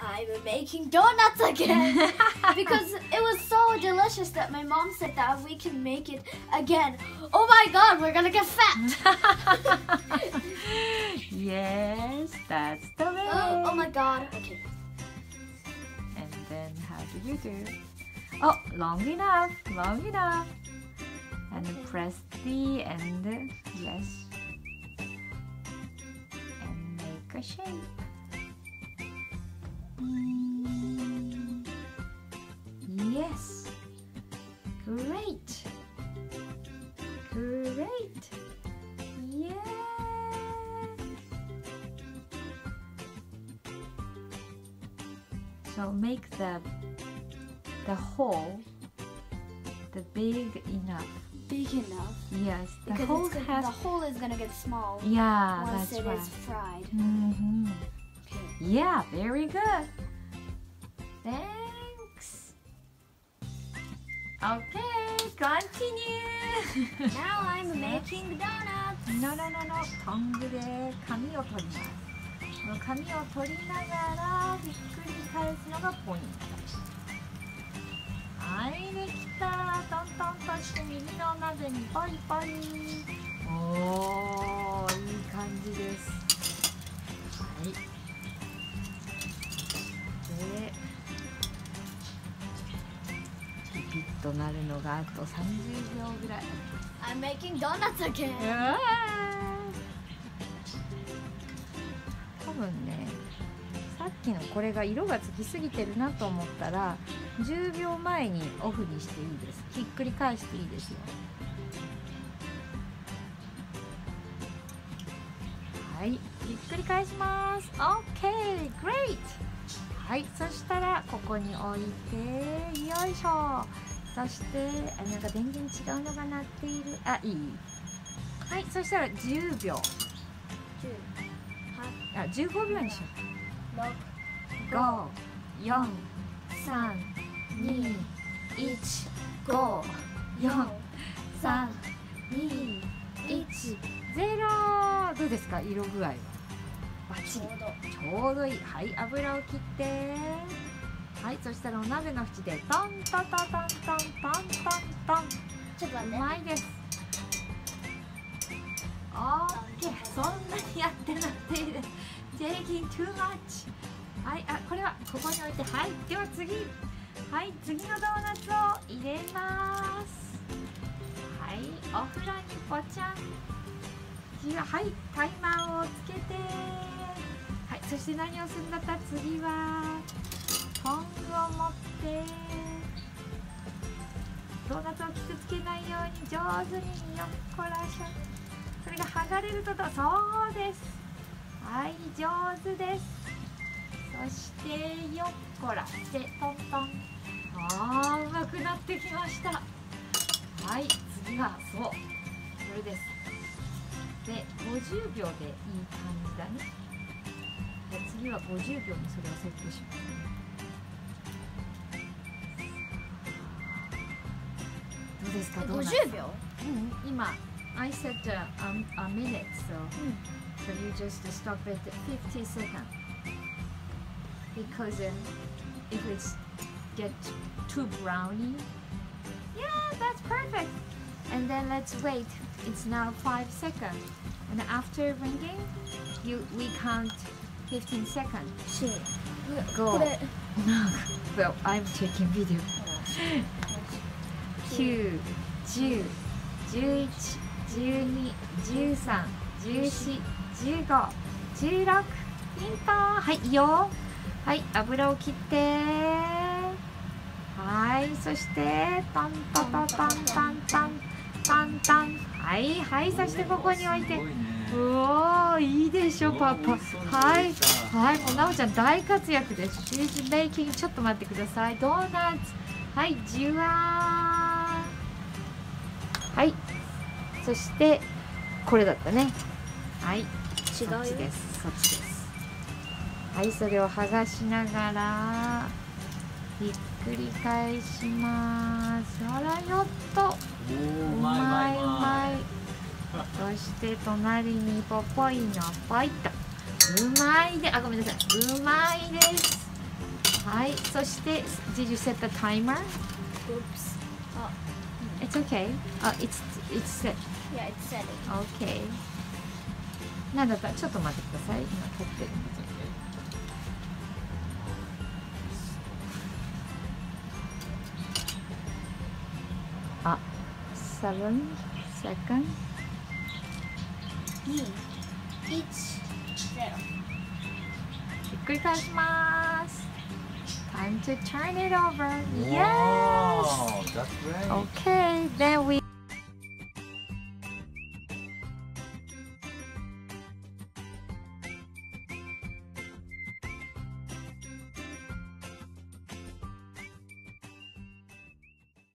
I'm making donuts again because it was so delicious that my mom said that we can make it again. Oh my god, we're gonna get fat. yes, that's the oh, way. oh, oh my god. Okay. And then how do you do? Oh, long enough, long enough. And press the end. Yes. And make a shape. Mm, Yes. Great. Great. Yeah. So make the the hole the big enough. Big enough. Yes, the Because hole gonna, has. the hole is gonna get small Yeah, once that's it right. is fried. hmm Okay. Yeah, very good. Thanks. Okay, continue. Now I'm making donuts. no, no, no, no. トングで紙を取ります。この紙を取りながらひっくり返すのがポイント。はい、できた。トントンとして右の鍋にポリポリ。おー、いい感じです。はい。となるのがあと30秒ぐらい。I'm making donuts again. 多分ねさっきのこれが色がつきすぎてるなと思ったら10秒前にオフにしていいです。ひっくり返していいですよ。はい。ひっくり返します。OK great はい。そしたらここに置いてよいしょそしてあなんか全然違うのが鳴っているあいい？はいそしたら10秒あ15秒にしよう look, 五、四、三、二、一、五、四、三、二、一、ゼロ。どうですか、色具合は。バッチリ。ちょうどいい。はい、油を切って。はいそしたらお鍋の縁でトントントントントントン。トンちょっと待うまいです。オーケー。そんなにやってなくていいです。Taking too much はいあこれはここに置いてはい。では次。はい次のドーナツを入れます。はいお風呂にぽちゃんははいタイマーをつけて。はいそして何をするんだった？次は。トングを持って。ドーナツを傷つけないように上手によっこらしょそれが剥がれるとどそうですはい上手ですそしてよっこらしてトントンあーうまくなってきましたはい次はそうこれですで50秒でいい感じだねで次は50秒にそれをセットしますですかどうな50秒うん今 I said uh, um, a minute so so you just stop at 50 seconds because um, if it's get too browny yeah that's perfect and then let's wait it's now 5 seconds and after ringing you we count 15 seconds し go これ well I'm taking video 九、十、十一、十二、十三、十四、十五、十六ピンポンはいいいよはい油を切ってはいそしてパンパパパンパンパンパンパンはいはいそしてここに置いておおいいでしょパパはいはいもうなおちゃん大活躍です She's making ちょっと待ってくださいドーナツはいじわーはい。そしてこれだったね。はい。違そっちです。そっちです。はいそれを剥がしながらひっくり返します。あらよっと。おうままいうい。うまい。そして隣にポポイのポイと。うまいであごめんなさい。うまいです。はい。そして Did you set the timer? Oops. It's okay. あ、it's it's set. Yeah, it's setting. Okay. なんだったちょっと待ってください。今撮ってるんで。あ、seven second. 2、1、0. ひっくり返します。Time to turn it over. Yes. That's great. Okay, then we